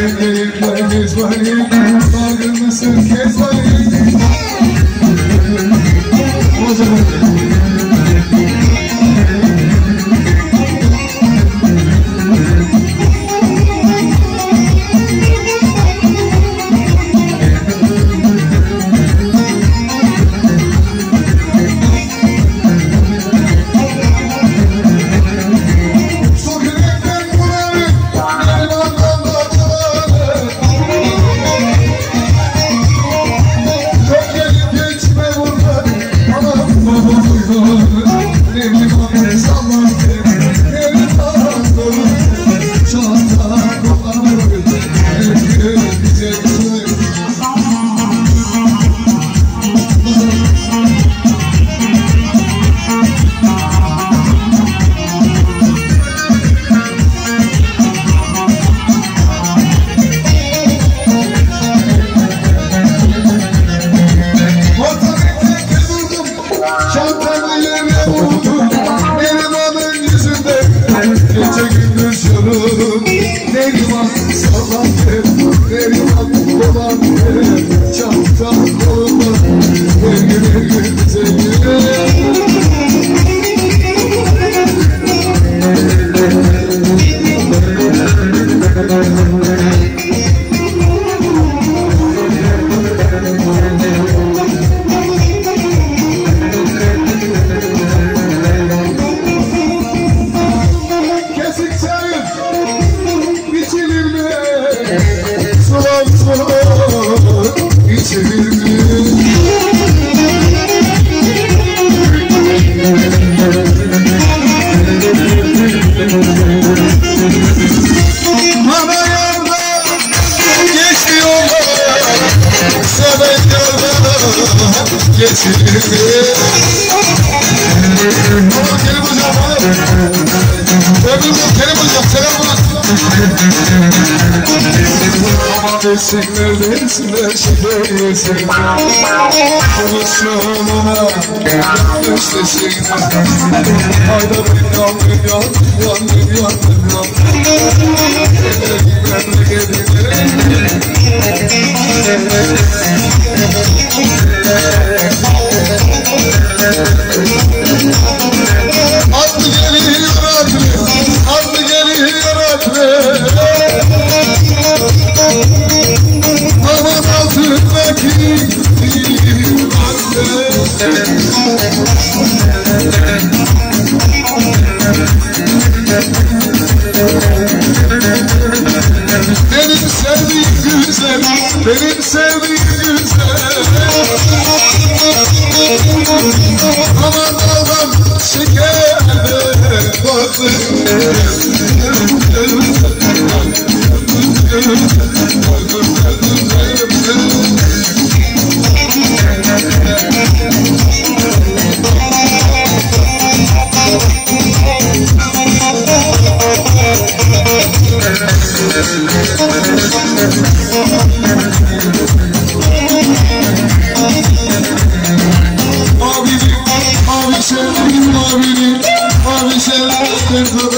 This way, this way, this way. Veriyorum babam. Selam olsun. Neredesin, neredesin, neredesin Konuşuyorum ona, Hayda bir yandım, yandım, yandım, yandım, yandım Gelin, gelin, gelin Benim sevdiğim güzel, benim sevdiğim güzel. Hallelujah.